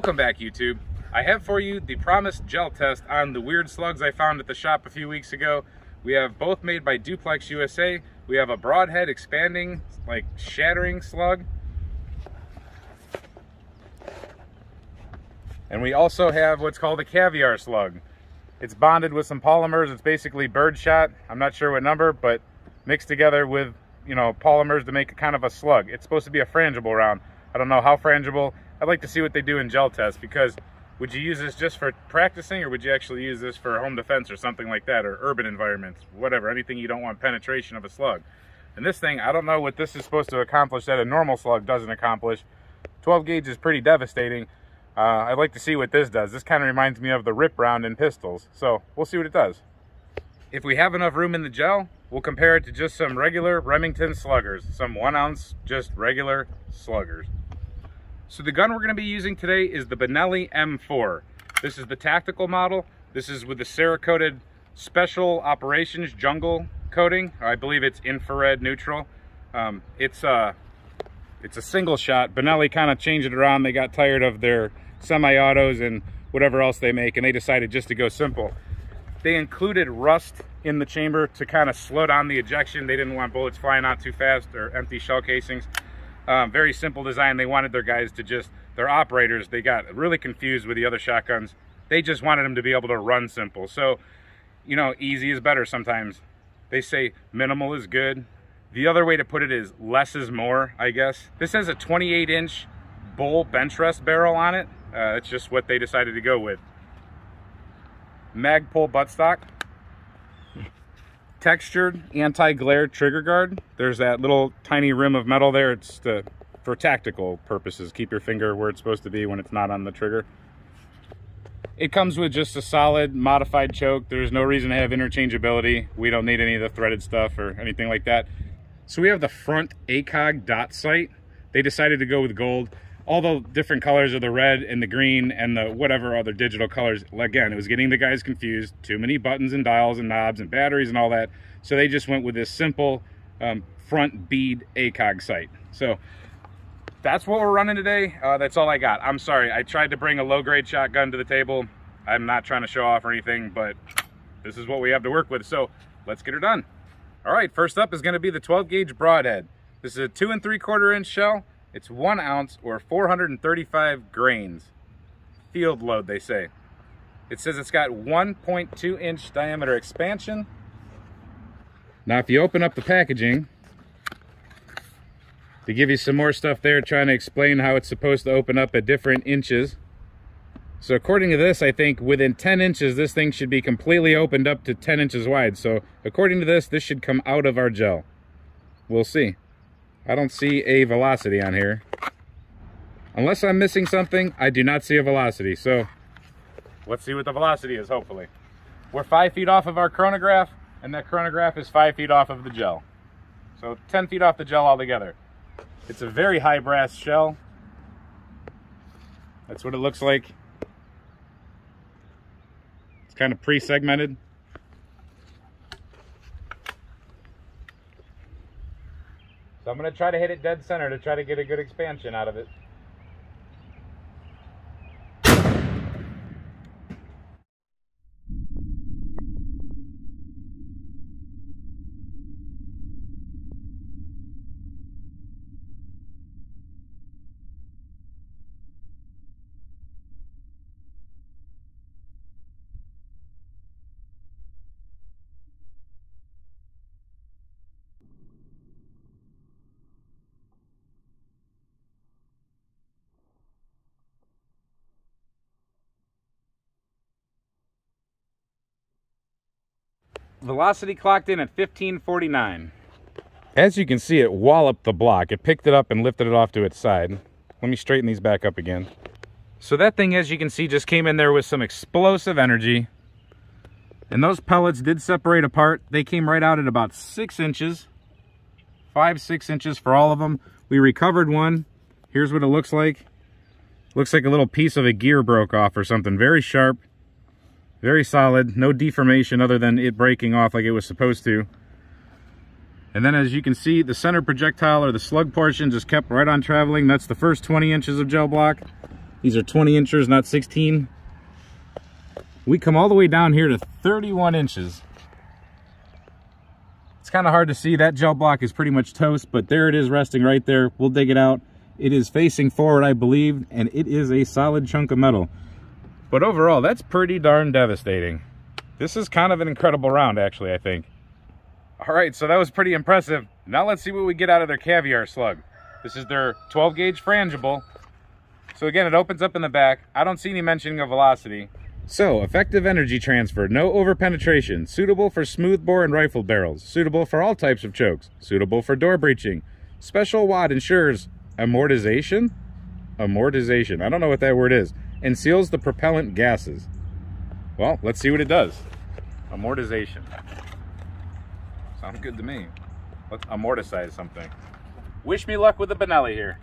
Welcome back YouTube. I have for you the promised gel test on the weird slugs I found at the shop a few weeks ago. We have both made by Duplex USA. We have a broadhead expanding, like shattering slug. And we also have what's called a Kaviar slug. It's bonded with some polymers. It's basically birdshot. I'm not sure what number, but mixed together with, you know, polymers to make a kind of a slug. It's supposed to be a frangible round. I don't know how frangible. I'd like to see what they do in gel tests because would you use this just for practicing or would you actually use this for home defense or something like that or urban environments, whatever, anything you don't want penetration of a slug. And this thing, I don't know what this is supposed to accomplish that a normal slug doesn't accomplish. 12 gauge is pretty devastating. Uh, I'd like to see what this does. This kind of reminds me of the rip round in pistols. So we'll see what it does. If we have enough room in the gel, we'll compare it to just some regular Remington sluggers, some one ounce, just regular sluggers. So the gun we're gonna be using today is the Benelli M4. This is the tactical model. This is with the Cerakoted Special Operations Jungle coating. I believe it's infrared neutral. Um, it's, uh, it's a single shot. Benelli kind of changed it around. They got tired of their semi-autos and whatever else they make, and they decided just to go simple. They included rust in the chamber to kind of slow down the ejection. They didn't want bullets flying out too fast or empty shell casings. Um, very simple design. They wanted their guys to just, their operators, they got really confused with the other shotguns. They just wanted them to be able to run simple. So, you know, easy is better sometimes. They say minimal is good. The other way to put it is less is more, I guess. This has a 28 inch bull bench rest barrel on it. Uh, it's just what they decided to go with. Magpul buttstock textured anti-glare trigger guard. There's that little tiny rim of metal there. It's to, for tactical purposes. Keep your finger where it's supposed to be when it's not on the trigger. It comes with just a solid modified choke. There's no reason to have interchangeability. We don't need any of the threaded stuff or anything like that. So we have the front ACOG dot sight. They decided to go with gold all the different colors of the red and the green and the whatever other digital colors. Again, it was getting the guys confused. Too many buttons and dials and knobs and batteries and all that. So they just went with this simple um, front bead ACOG sight. So that's what we're running today. Uh, that's all I got. I'm sorry. I tried to bring a low grade shotgun to the table. I'm not trying to show off or anything, but this is what we have to work with. So let's get her done. All right, first up is gonna be the 12 gauge broadhead. This is a two and three quarter inch shell. It's one ounce or 435 grains. Field load, they say. It says it's got 1.2 inch diameter expansion. Now, if you open up the packaging, they give you some more stuff there, trying to explain how it's supposed to open up at different inches. So according to this, I think within 10 inches, this thing should be completely opened up to 10 inches wide. So according to this, this should come out of our gel. We'll see. I don't see a velocity on here. Unless I'm missing something, I do not see a velocity. So let's see what the velocity is, hopefully. We're five feet off of our chronograph, and that chronograph is five feet off of the gel. So 10 feet off the gel altogether. It's a very high brass shell. That's what it looks like. It's kind of pre-segmented. So I'm going to try to hit it dead center to try to get a good expansion out of it. Velocity clocked in at 1549. As you can see, it walloped the block. It picked it up and lifted it off to its side. Let me straighten these back up again. So that thing, as you can see, just came in there with some explosive energy. And those pellets did separate apart. They came right out at about six inches. Five, six inches for all of them. We recovered one. Here's what it looks like. Looks like a little piece of a gear broke off or something. Very sharp. Very solid, no deformation other than it breaking off like it was supposed to. And then as you can see, the center projectile or the slug portion just kept right on traveling. That's the first 20 inches of gel block. These are 20 inches, not 16. We come all the way down here to 31 inches. It's kind of hard to see. That gel block is pretty much toast, but there it is resting right there. We'll dig it out. It is facing forward, I believe, and it is a solid chunk of metal. But overall, that's pretty darn devastating. This is kind of an incredible round, actually, I think. All right, so that was pretty impressive. Now let's see what we get out of their Kaviar slug. This is their 12 gauge frangible. So again, it opens up in the back. I don't see any mentioning of velocity. So, effective energy transfer, no over-penetration, suitable for smoothbore and rifle barrels, suitable for all types of chokes, suitable for door breaching. Special wad ensures amortization? Amortization, I don't know what that word is, and seals the propellant gases. Well, let's see what it does. Amortization. Sounds good to me. Let's amortize something. Wish me luck with the Benelli here.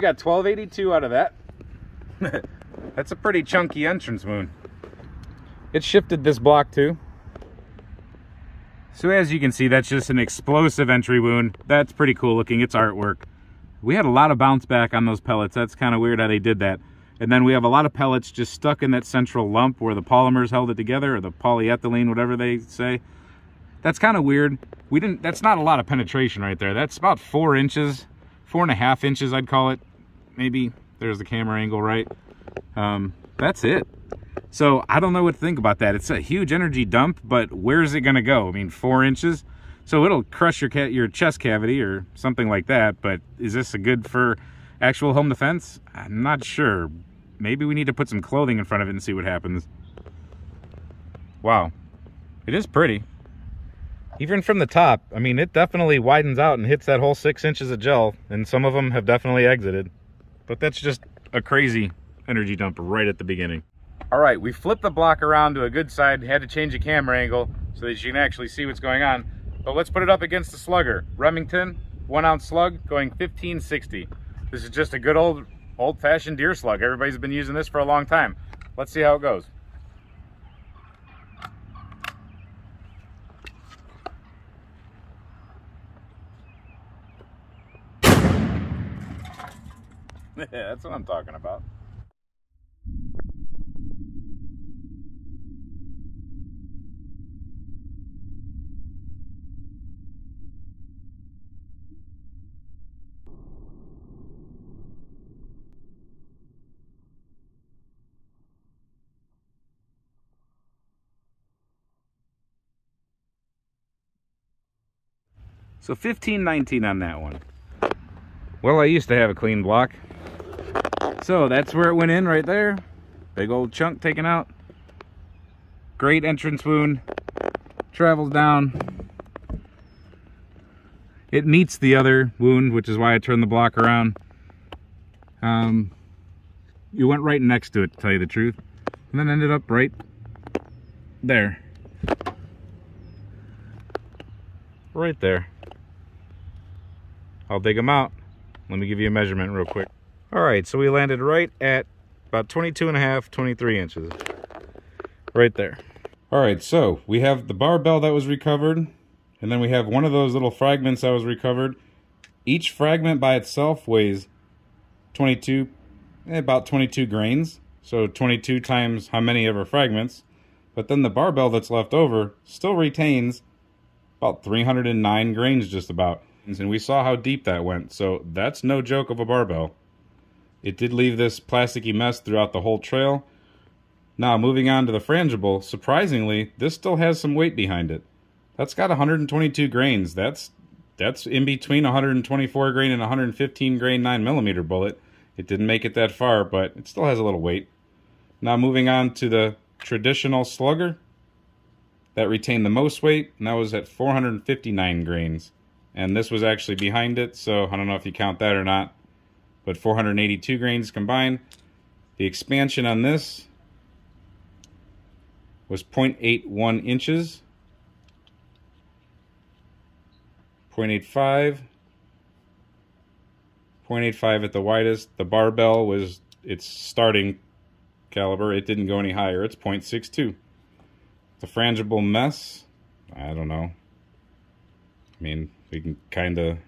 We got 1282 out of that. That's a pretty chunky entrance wound. It shifted this block too. So as you can see, that's just an explosive entry wound. That's pretty cool looking. It's artwork. We had a lot of bounce back on those pellets. That's kind of weird how they did that. And then we have a lot of pellets just stuck in that central lump where the polymers held it together or the polyethylene, whatever they say. That's kind of weird. We didn't, that's not a lot of penetration right there. That's about four inches four and a half inches, I'd call it. Maybe there's the camera angle, right? Um, that's it. So I don't know what to think about that. It's a huge energy dump, but where's it going to go? I mean, four inches. So it'll crush your your chest cavity or something like that. But is this a good for actual home defense? I'm not sure. Maybe we need to put some clothing in front of it and see what happens. Wow. It is pretty even from the top, I mean, it definitely widens out and hits that whole six inches of gel, and some of them have definitely exited. But that's just a crazy energy dump right at the beginning. All right, we flipped the block around to a good side, had to change the camera angle so that you can actually see what's going on. But let's put it up against the slugger. Remington, one ounce slug, going 1560. This is just a good old, old fashioned deer slug. Everybody's been using this for a long time. Let's see how it goes. yeah, that's what I'm talking about. So 1519 on that one. Well, I used to have a clean block. So that's where it went in right there. Big old chunk taken out. Great entrance wound. Travels down. It meets the other wound, which is why I turned the block around. Um, you went right next to it, to tell you the truth. And then ended up right there. Right there. I'll dig them out. Let me give you a measurement real quick. All right, so we landed right at about 22 and a half, 23 inches. Right there. All right, so we have the barbell that was recovered, and then we have one of those little fragments that was recovered. Each fragment by itself weighs 22, eh, about 22 grains. So 22 times how many of our fragments. But then the barbell that's left over still retains about 309 grains just about. And we saw how deep that went. So that's no joke of a barbell. It did leave this plasticky mess throughout the whole trail. Now, moving on to the frangible, surprisingly, this still has some weight behind it. That's got 122 grains. That's that's in between 124 grain and 115 grain 9mm bullet. It didn't make it that far, but it still has a little weight. Now moving on to the traditional slugger. That retained the most weight, and that was at 459 grains. And this was actually behind it, so I don't know if you count that or not but 482 grains combined. The expansion on this was 0.81 inches. 0.85. 0.85 at the widest. The barbell was its starting caliber. It didn't go any higher. It's 0.62. The frangible mess, I don't know. I mean, we can kind of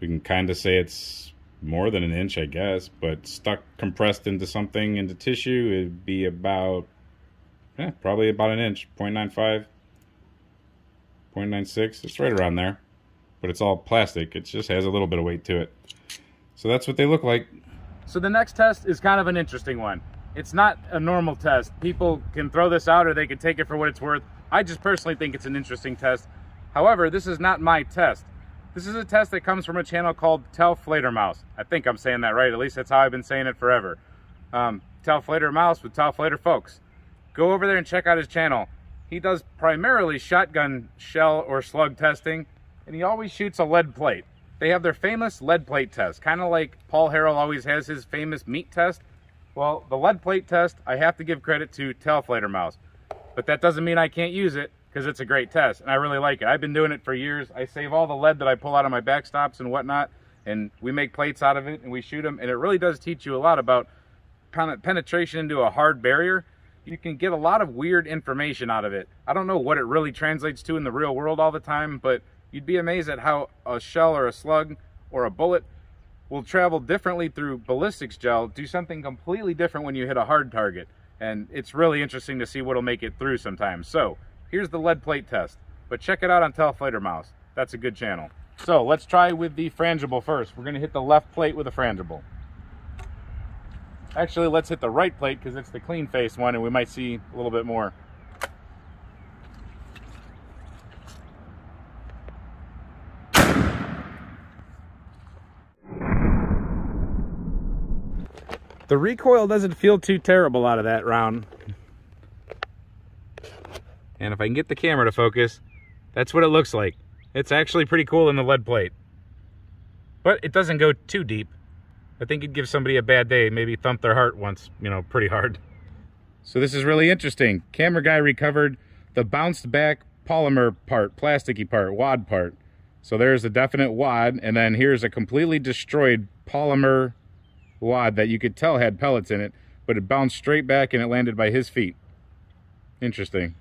we can kind of say it's more than an inch, I guess, but stuck compressed into something into tissue, it'd be about yeah, probably about an inch, 0.95, 0.96. It's right around there, but it's all plastic. It just has a little bit of weight to it. So that's what they look like. So the next test is kind of an interesting one. It's not a normal test. People can throw this out or they can take it for what it's worth. I just personally think it's an interesting test. However, this is not my test. This is a test that comes from a channel called Tell Mouse. I think I'm saying that right. At least that's how I've been saying it forever. Um, Tell Mouse with Tell Flater folks. Go over there and check out his channel. He does primarily shotgun shell or slug testing, and he always shoots a lead plate. They have their famous lead plate test, kind of like Paul Harrell always has his famous meat test. Well, the lead plate test, I have to give credit to Tell Mouse. But that doesn't mean I can't use it because it's a great test and I really like it. I've been doing it for years. I save all the lead that I pull out of my backstops and whatnot and we make plates out of it and we shoot them and it really does teach you a lot about penetration into a hard barrier. You can get a lot of weird information out of it. I don't know what it really translates to in the real world all the time, but you'd be amazed at how a shell or a slug or a bullet will travel differently through ballistics gel, do something completely different when you hit a hard target. And it's really interesting to see what'll make it through sometimes. So Here's the lead plate test, but check it out on Telfighter Mouse. That's a good channel. So let's try with the frangible first. We're gonna hit the left plate with a frangible. Actually, let's hit the right plate because it's the clean face one and we might see a little bit more. The recoil doesn't feel too terrible out of that round. And if I can get the camera to focus, that's what it looks like. It's actually pretty cool in the lead plate. But it doesn't go too deep. I think it'd give somebody a bad day, maybe thump their heart once, you know, pretty hard. So this is really interesting. Camera guy recovered the bounced back polymer part, plasticky part, wad part. So there's a definite wad, and then here's a completely destroyed polymer wad that you could tell had pellets in it, but it bounced straight back and it landed by his feet. Interesting.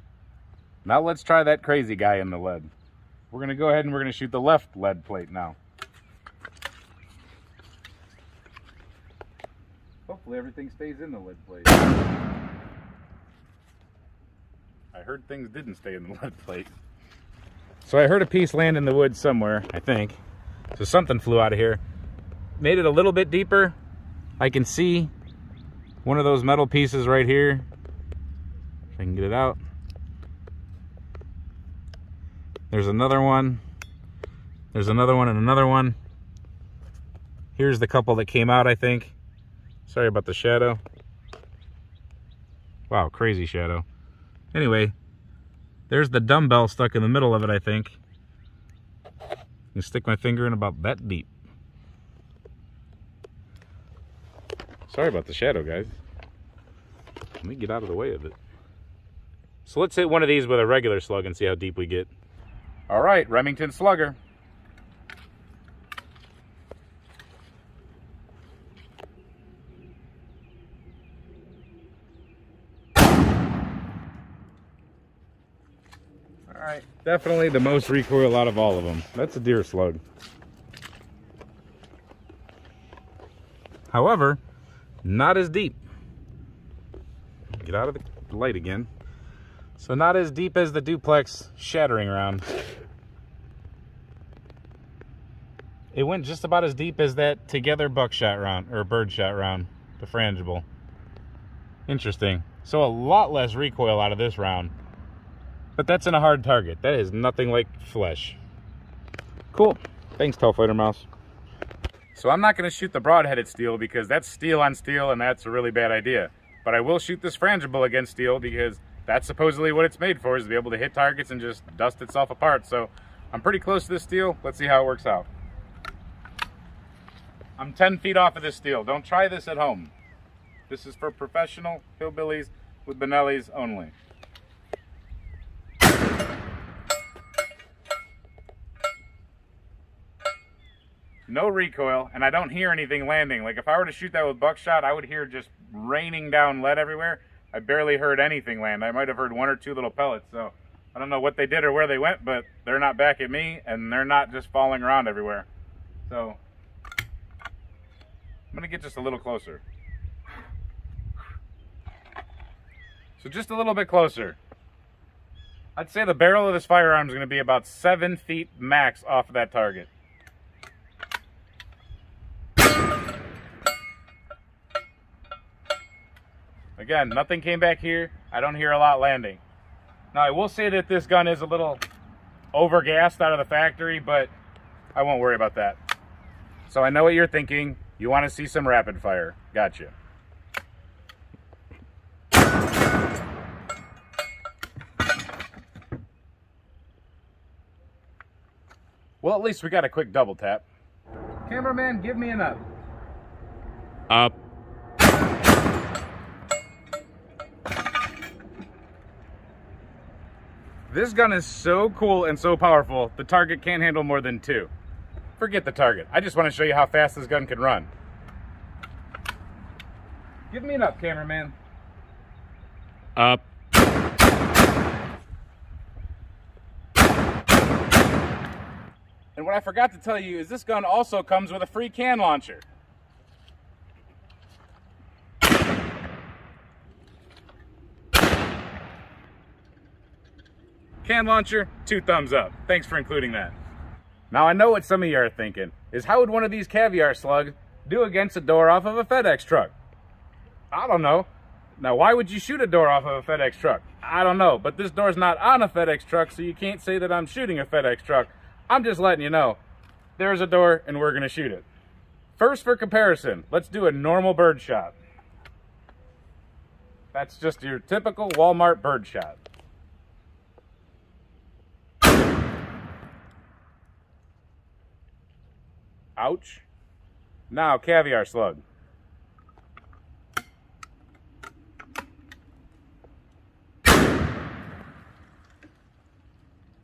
Now let's try that crazy guy in the lead. We're going to go ahead and we're going to shoot the left lead plate now. Hopefully everything stays in the lead plate. I heard things didn't stay in the lead plate. So I heard a piece land in the woods somewhere, I think. So something flew out of here. Made it a little bit deeper. I can see one of those metal pieces right here. If I can get it out. There's another one. There's another one and another one. Here's the couple that came out, I think. Sorry about the shadow. Wow, crazy shadow. Anyway, there's the dumbbell stuck in the middle of it, I think. I stick my finger in about that deep. Sorry about the shadow, guys. Let me get out of the way of it. So let's hit one of these with a regular slug and see how deep we get. All right, Remington Slugger. All right, definitely the most recoil out of all of them. That's a deer slug. However, not as deep. Get out of the light again. So not as deep as the duplex shattering round. It went just about as deep as that together buckshot round, or birdshot round, the frangible. Interesting. So a lot less recoil out of this round. But that's in a hard target. That is nothing like flesh. Cool. Thanks, Fighter Mouse. So I'm not going to shoot the broad-headed steel because that's steel on steel and that's a really bad idea. But I will shoot this frangible against steel because that's supposedly what it's made for, is to be able to hit targets and just dust itself apart. So I'm pretty close to this steel. Let's see how it works out. I'm 10 feet off of this steel. Don't try this at home. This is for professional hillbillies with Benelli's only. No recoil, and I don't hear anything landing. Like if I were to shoot that with buckshot, I would hear just raining down lead everywhere. I barely heard anything land. I might have heard one or two little pellets, so I don't know what they did or where they went, but they're not back at me, and they're not just falling around everywhere. So I'm gonna get just a little closer. So just a little bit closer. I'd say the barrel of this firearm is to be about seven feet max off of that target. Again, nothing came back here. I don't hear a lot landing. Now, I will say that this gun is a little overgassed out of the factory, but I won't worry about that. So I know what you're thinking. You want to see some rapid fire. Gotcha. Well, at least we got a quick double tap. Cameraman, give me an up. Up. This gun is so cool and so powerful, the target can't handle more than two. Forget the target. I just want to show you how fast this gun can run. Give me an up, cameraman. Up. And what I forgot to tell you is this gun also comes with a free can launcher. Can launcher, two thumbs up. Thanks for including that. Now I know what some of you are thinking, is how would one of these Kaviar slugs do against a door off of a FedEx truck? I don't know. Now why would you shoot a door off of a FedEx truck? I don't know, but this door's not on a FedEx truck, so you can't say that I'm shooting a FedEx truck. I'm just letting you know, there's a door and we're gonna shoot it. First for comparison, let's do a normal bird shot. That's just your typical Walmart bird shot. Ouch. Now, Kaviar slug.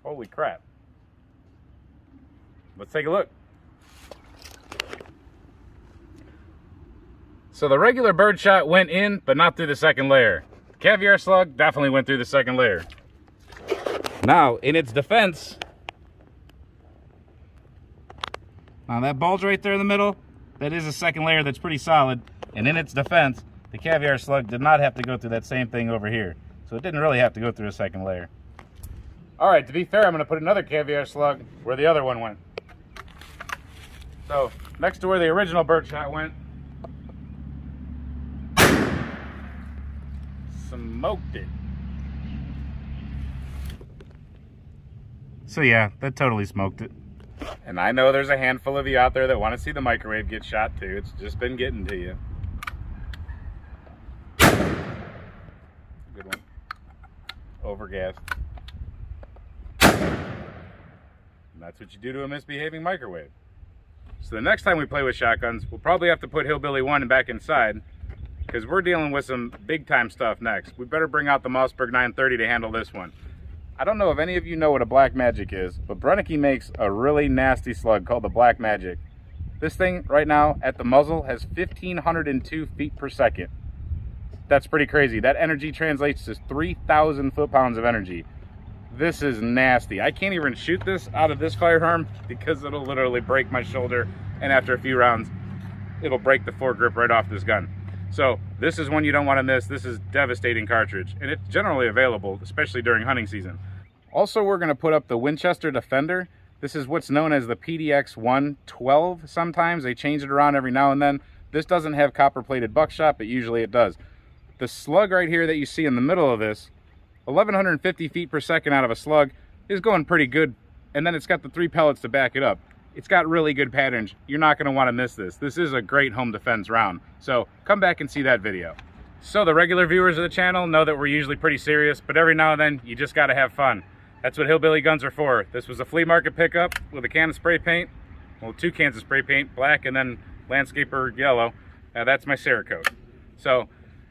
Holy crap. Let's take a look. So the regular birdshot went in, but not through the second layer. Kaviar slug definitely went through the second layer. Now, in its defense, that bulge right there in the middle, that is a second layer that's pretty solid. And in its defense, the Kaviar slug did not have to go through that same thing over here. So it didn't really have to go through a second layer. All right, to be fair, I'm gonna put another Kaviar slug where the other one went. So next to where the original birdshot went, smoked it. So yeah, that totally smoked it. And I know there's a handful of you out there that want to see the microwave get shot too. It's just been getting to you. Good one. Overgassed. And that's what you do to a misbehaving microwave. So the next time we play with shotguns, we'll probably have to put Hillbilly 1 back inside because we're dealing with some big time stuff next. We better bring out the Mossberg 930 to handle this one. I don't know if any of you know what a Black Magic is, but Brennecke makes a really nasty slug called the Black Magic. This thing right now at the muzzle has 1,502 feet per second. That's pretty crazy. That energy translates to 3,000 foot-pounds of energy. This is nasty. I can't even shoot this out of this firearm because it'll literally break my shoulder and after a few rounds, it'll break the foregrip right off this gun. So this is one you don't want to miss. This is devastating cartridge and it's generally available, especially during hunting season. Also, we're going to put up the Winchester Defender. This is what's known as the PDX 112 sometimes. They change it around every now and then. This doesn't have copper plated buckshot, but usually it does. The slug right here that you see in the middle of this 1150 feet per second out of a slug is going pretty good. And then it's got the three pellets to back it up. It's got really good patterns. You're not gonna wanna miss this. This is a great home defense round. So come back and see that video. So the regular viewers of the channel know that we're usually pretty serious, but every now and then you just gotta have fun. That's what hillbilly guns are for. This was a flea market pickup with a can of spray paint. Well, two cans of spray paint, black and then landscaper yellow. Uh, that's my Cerakote. So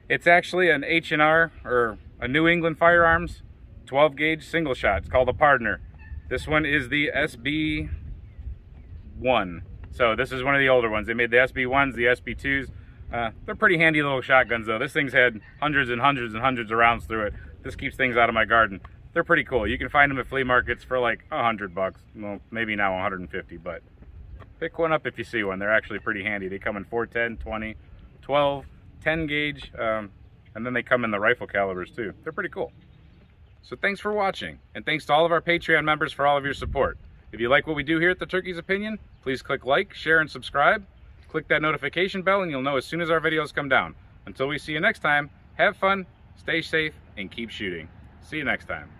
It's actually an H&R or a New England Firearms 12 gauge single shot. It's called a Pardner. This one is the SB1. So this is one of the older ones. They made the SB1s, the SB2s. Uh, they're pretty handy little shotguns though. This thing's had hundreds and hundreds and hundreds of rounds through it. This keeps things out of my garden. They're pretty cool. You can find them at flea markets for like a hundred bucks. Well, maybe now 150, but pick one up if you see one. They're actually pretty handy. They come in 410, 20, 12, 10 gauge, um, and then they come in the rifle calibers too. They're pretty cool. So thanks for watching, and thanks to all of our Patreon members for all of your support. If you like what we do here at The Turkey's Opinion, please click like, share, and subscribe. Click that notification bell and you'll know as soon as our videos come down. Until we see you next time, have fun, stay safe, and keep shooting. See you next time.